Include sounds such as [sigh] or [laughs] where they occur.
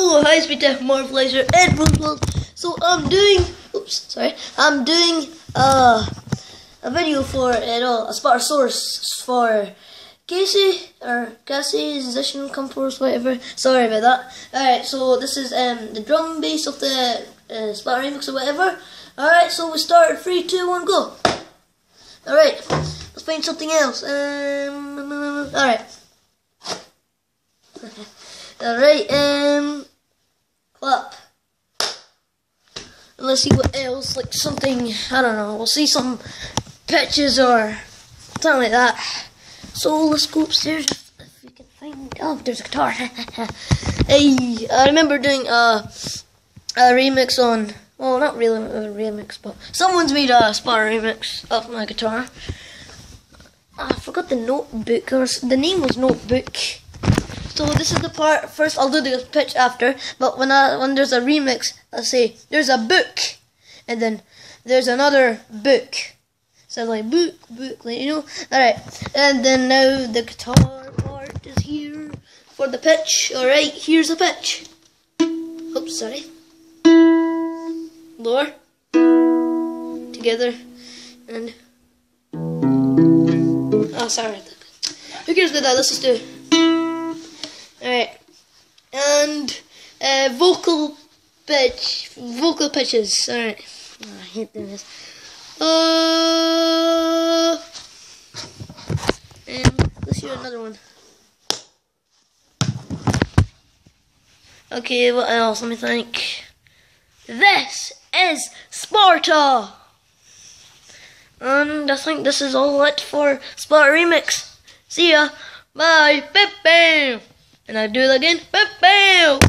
Hello, hi, it's me, Def Marvelizer and. So I'm doing, oops, sorry, I'm doing uh, a video for you know a Sparta source for Casey or Casey's Zishin Comforts, whatever. Sorry about that. Alright, so this is um the drum bass of the uh, Sparta remix or whatever. Alright, so we start three, two, one, go. Alright, let's find something else. Um, alright. [laughs] Alright, um, clap. And let's see what else, like something, I don't know, we'll see some pitches or something like that. So let's go upstairs if we can find, oh, there's a guitar. [laughs] hey, I remember doing a, a remix on, well, not really a remix, but someone's made a Sparta remix of my guitar. Ah, I forgot the notebook, or the name was Notebook. So this is the part. First, I'll do the pitch after. But when I when there's a remix, I'll say there's a book, and then there's another book. So like book, book, like, you know. All right, and then now the guitar part is here for the pitch. All right, here's the pitch. Oops, sorry. Lower together and oh, sorry. Who cares about that? Let's just do. Alright. And uh, vocal pitch vocal pitches. Alright. Oh, I hate doing this. Uh and let's do another one. Okay, what else? Let me think. This is Sparta! And I think this is all it for Sparta Remix. See ya! Bye! Bip, bam! And I do it again. Bam! bam!